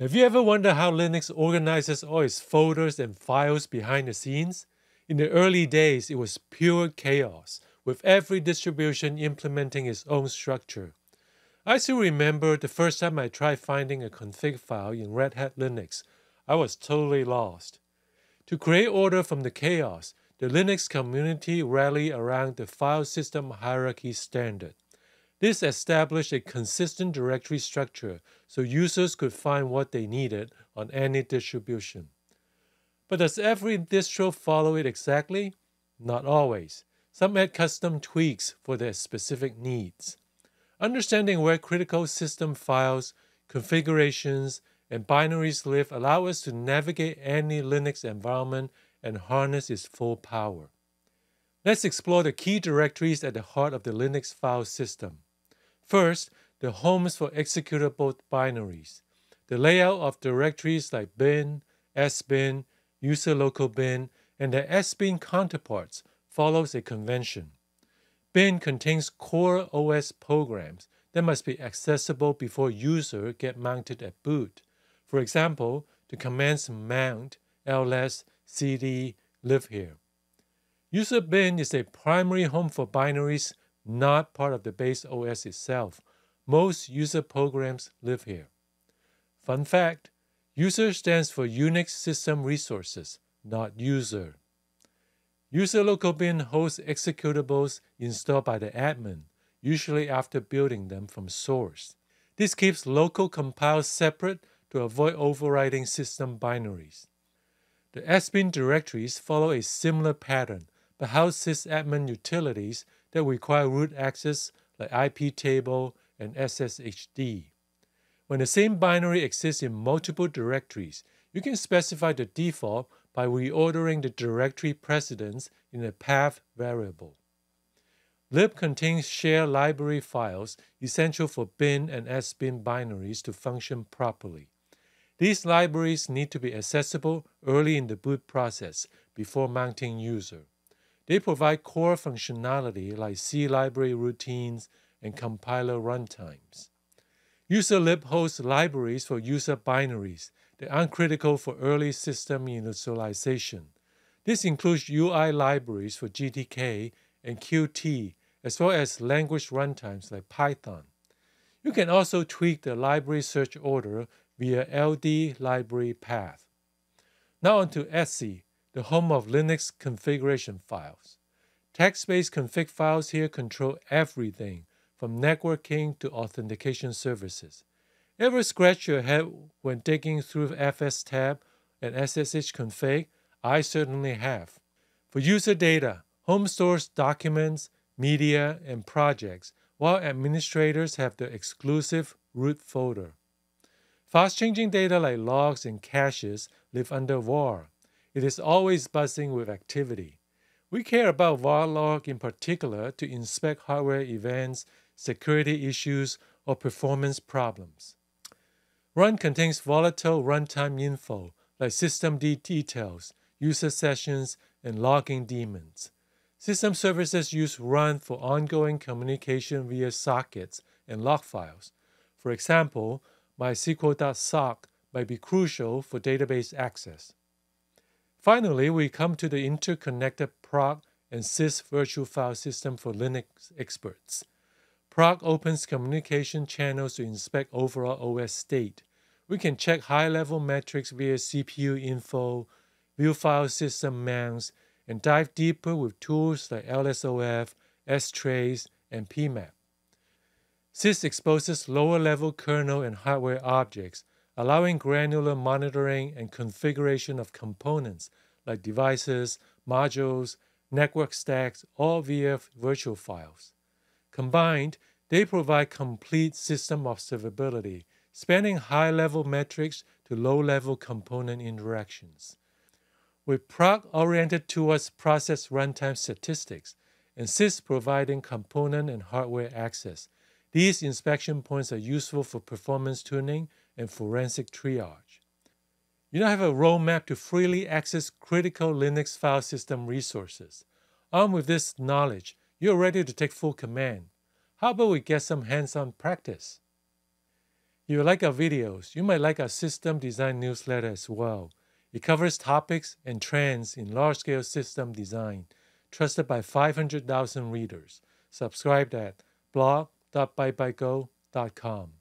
Have you ever wondered how Linux organizes all its folders and files behind the scenes? In the early days, it was pure chaos, with every distribution implementing its own structure. I still remember the first time I tried finding a config file in Red Hat Linux. I was totally lost. To create order from the chaos, the Linux community rallied around the file system hierarchy standard. This established a consistent directory structure so users could find what they needed on any distribution. But does every distro follow it exactly? Not always. Some add custom tweaks for their specific needs. Understanding where critical system files, configurations, and binaries live allow us to navigate any Linux environment and harness its full power. Let's explore the key directories at the heart of the Linux file system. First, the homes for executable binaries. The layout of directories like bin, sbin, user local bin, and their sbin counterparts follows a convention. Bin contains core OS programs that must be accessible before user get mounted at boot. For example, the commands mount, ls, cd, live here. User bin is a primary home for binaries not part of the base OS itself. Most user programs live here. Fun fact user stands for Unix System Resources, not user. User local bin hosts executables installed by the admin, usually after building them from source. This keeps local compiles separate to avoid overriding system binaries. The sbin directories follow a similar pattern, but house sysadmin utilities that require root access like iptable and sshd. When the same binary exists in multiple directories, you can specify the default by reordering the directory precedence in a path variable. lib contains shared library files essential for bin and sbin binaries to function properly. These libraries need to be accessible early in the boot process before mounting user. They provide core functionality like C library routines and compiler runtimes. UserLib hosts libraries for user binaries that are critical for early system initialization. This includes UI libraries for GTK and Qt, as well as language runtimes like Python. You can also tweak the library search order via LD library path. Now on to Etsy, the home of Linux configuration files. Text-based config files here control everything from networking to authentication services. Ever scratch your head when digging through fstab and SSH config? I certainly have. For user data, home stores documents, media, and projects, while administrators have the exclusive root folder. Fast changing data like logs and caches live under var. It is always buzzing with activity. We care about Varlog in particular to inspect hardware events, security issues, or performance problems. Run contains volatile runtime info like systemd details, user sessions, and logging daemons. System services use run for ongoing communication via sockets and log files. For example, MySQL.sock might be crucial for database access. Finally, we come to the interconnected proc and sys virtual file system for Linux experts. Proc opens communication channels to inspect overall OS state. We can check high-level metrics via CPU info, view file system mounts, and dive deeper with tools like LSOF, strace, and pmap. Sys exposes lower-level kernel and hardware objects, allowing granular monitoring and configuration of components like devices, modules, network stacks, all via virtual files. Combined, they provide complete system observability, spanning high level metrics to low level component interactions. With proc oriented towards process runtime statistics and sys providing component and hardware access, these inspection points are useful for performance tuning and forensic triage. You now have a roadmap to freely access critical Linux file system resources. Armed with this knowledge, you're ready to take full command. How about we get some hands on practice? you like our videos, you might like our system design newsletter as well. It covers topics and trends in large scale system design, trusted by 500,000 readers. Subscribe at blog.bytebytego.com.